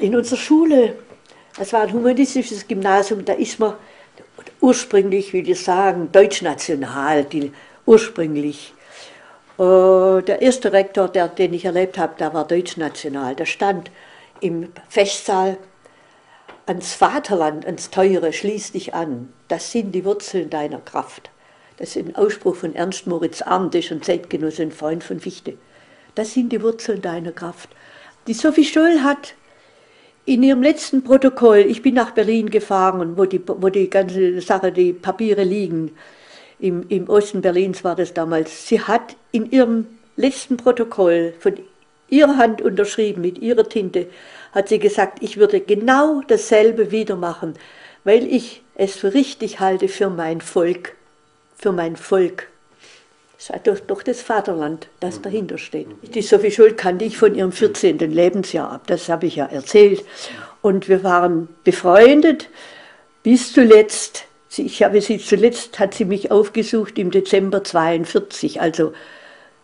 In unserer Schule, das war ein humanistisches Gymnasium, da ist man ursprünglich, wie wir sagen, deutschnational, die ursprünglich. Uh, der erste Rektor, der, den ich erlebt habe, der war deutschnational. Der stand im Festsaal ans Vaterland, ans Teure, schließ dich an. Das sind die Wurzeln deiner Kraft. Das ist ein Ausspruch von Ernst Moritz Arndt, und Zeitgenosse, ein Freund von Fichte. Das sind die Wurzeln deiner Kraft. Die Sophie Scholl hat in ihrem letzten Protokoll, ich bin nach Berlin gefahren, wo die, wo die ganze Sache, die Papiere liegen, im, im Osten Berlins war das damals, sie hat in ihrem letzten Protokoll von ihrer Hand unterschrieben, mit ihrer Tinte, hat sie gesagt, ich würde genau dasselbe wieder machen, weil ich es für richtig halte für mein Volk, für mein Volk. Es ist doch, das Vaterland, das dahinter steht. Die Sophie Schuld kannte ich von ihrem 14. Lebensjahr ab, das habe ich ja erzählt. Und wir waren befreundet bis zuletzt. Ich habe sie zuletzt, hat sie mich aufgesucht im Dezember 42, also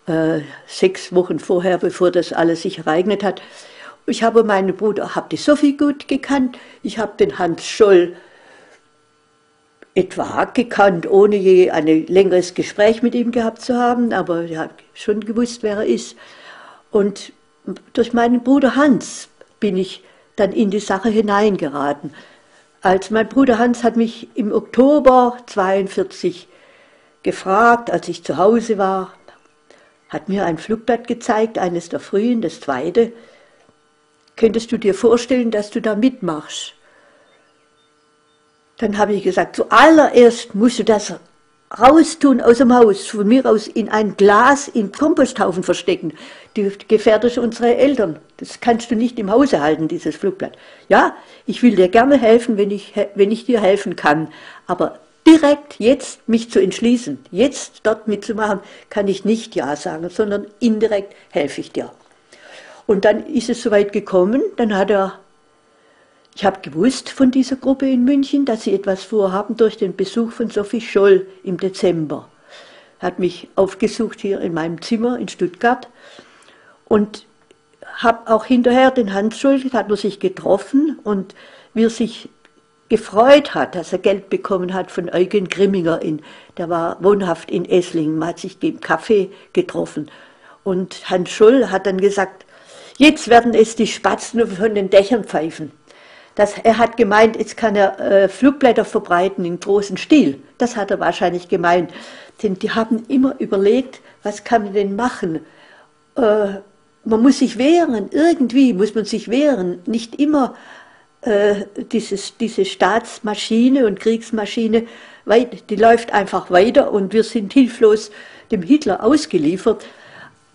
äh, sechs Wochen vorher, bevor das alles sich ereignet hat. Ich habe meinen Bruder, habe die Sophie gut gekannt, ich habe den Hans Scholl etwa gekannt, ohne je ein längeres Gespräch mit ihm gehabt zu haben, aber ich habe schon gewusst, wer er ist. Und durch meinen Bruder Hans bin ich dann in die Sache hineingeraten. Als mein Bruder Hans hat mich im Oktober 42 gefragt, als ich zu Hause war, hat mir ein Flugblatt gezeigt, eines der frühen, das zweite. Könntest du dir vorstellen, dass du da mitmachst? Dann habe ich gesagt, zuallererst musst du das raustun aus dem Haus, von mir aus in ein Glas in Komposthaufen verstecken. Du gefährdest unsere Eltern. Das kannst du nicht im Hause halten, dieses Flugblatt. Ja, ich will dir gerne helfen, wenn ich, wenn ich dir helfen kann. Aber direkt jetzt mich zu entschließen, jetzt dort mitzumachen, kann ich nicht Ja sagen, sondern indirekt helfe ich dir. Und dann ist es soweit gekommen, dann hat er ich habe gewusst von dieser Gruppe in München, dass sie etwas vorhaben durch den Besuch von Sophie Scholl im Dezember. Hat mich aufgesucht hier in meinem Zimmer in Stuttgart und habe auch hinterher den Hans Scholl, hat man sich getroffen und wie er sich gefreut hat, dass er Geld bekommen hat von Eugen Grimminger, in, der war wohnhaft in Esslingen, man hat sich im Kaffee getroffen. Und Hans Scholl hat dann gesagt, jetzt werden es die Spatzen von den Dächern pfeifen. Das, er hat gemeint, jetzt kann er äh, Flugblätter verbreiten in großem Stil. Das hat er wahrscheinlich gemeint. Denn die haben immer überlegt, was kann man denn machen? Äh, man muss sich wehren, irgendwie muss man sich wehren. Nicht immer äh, dieses, diese Staatsmaschine und Kriegsmaschine, weit, die läuft einfach weiter und wir sind hilflos dem Hitler ausgeliefert.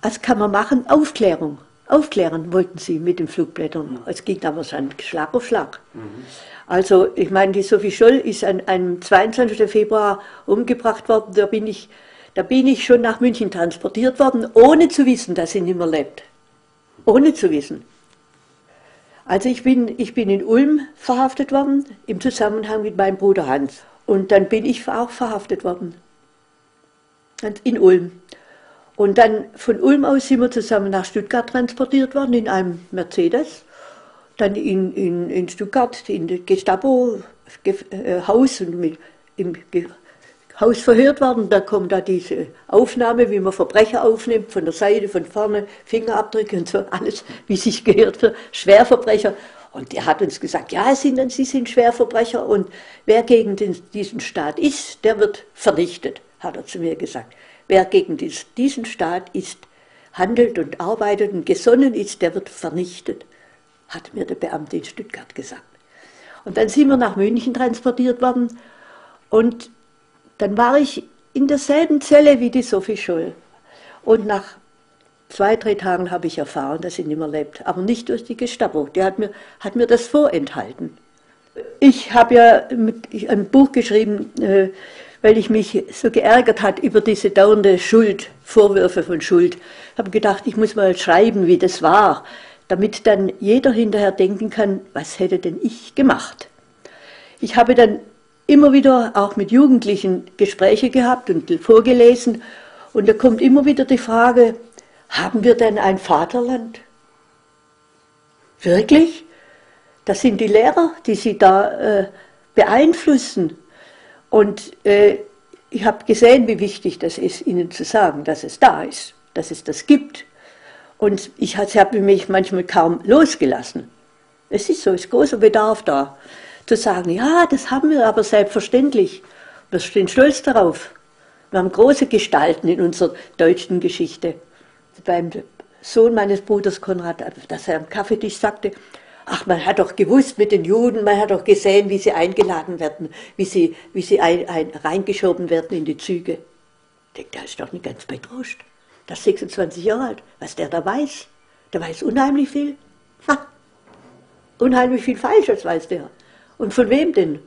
Was kann man machen? Aufklärung. Aufklären wollten sie mit den Flugblättern. Es ging aber schon Schlag auf Schlag. Mhm. Also, ich meine, die Sophie Scholl ist am 22. Februar umgebracht worden. Da bin, ich, da bin ich schon nach München transportiert worden, ohne zu wissen, dass sie nicht mehr lebt. Ohne zu wissen. Also, ich bin, ich bin in Ulm verhaftet worden, im Zusammenhang mit meinem Bruder Hans. Und dann bin ich auch verhaftet worden. In Ulm. Und dann von Ulm aus sind wir zusammen nach Stuttgart transportiert worden in einem Mercedes. Dann in, in, in Stuttgart in das Gestapo-Haus und mit, im Haus verhört worden. Da kommt da diese Aufnahme, wie man Verbrecher aufnimmt, von der Seite, von vorne, Fingerabdrücke und so, alles, wie sich gehört für Schwerverbrecher. Und er hat uns gesagt, ja, Sie sind Schwerverbrecher und wer gegen den, diesen Staat ist, der wird vernichtet, hat er zu mir gesagt. Wer gegen diesen Staat ist, handelt und arbeitet und gesonnen ist, der wird vernichtet, hat mir der Beamte in Stuttgart gesagt. Und dann sind wir nach München transportiert worden und dann war ich in derselben Zelle wie die Sophie Scholl. Und nach zwei, drei Tagen habe ich erfahren, dass sie nicht mehr lebt. Aber nicht durch die Gestapo. Die hat mir, hat mir das vorenthalten. Ich habe ja ein Buch geschrieben, äh, weil ich mich so geärgert hat über diese dauernde Schuld, Vorwürfe von Schuld. Habe gedacht, ich muss mal schreiben, wie das war, damit dann jeder hinterher denken kann, was hätte denn ich gemacht. Ich habe dann immer wieder auch mit Jugendlichen Gespräche gehabt und vorgelesen und da kommt immer wieder die Frage, haben wir denn ein Vaterland? Wirklich? Das sind die Lehrer, die sie da äh, beeinflussen. Und äh, ich habe gesehen, wie wichtig das ist, ihnen zu sagen, dass es da ist, dass es das gibt. Und ich habe mich manchmal kaum losgelassen. Es ist so, es ist großer Bedarf da, zu sagen, ja, das haben wir aber selbstverständlich. Wir stehen stolz darauf. Wir haben große Gestalten in unserer deutschen Geschichte. Beim Sohn meines Bruders Konrad, dass er am Kaffeetisch sagte, ach, man hat doch gewusst mit den Juden, man hat doch gesehen, wie sie eingeladen werden, wie sie, wie sie ein, ein, reingeschoben werden in die Züge. Ich denke, der ist doch nicht ganz bei Trost. Der ist 26 Jahre alt. Was der da weiß, der weiß unheimlich viel. Ha, unheimlich viel Falsches weiß der. Und von wem denn?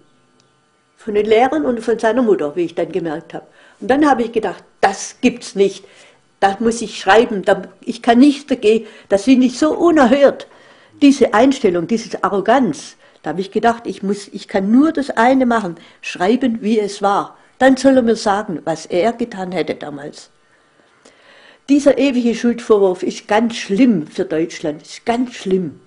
Von den Lehrern und von seiner Mutter, wie ich dann gemerkt habe. Und dann habe ich gedacht, das gibt's nicht. Da muss ich schreiben. ich kann nicht dagegen. Das finde ich so unerhört. Diese Einstellung, diese Arroganz. Da habe ich gedacht, ich muss, ich kann nur das eine machen. Schreiben, wie es war. Dann soll er mir sagen, was er getan hätte damals. Dieser ewige Schuldvorwurf ist ganz schlimm für Deutschland, ist ganz schlimm.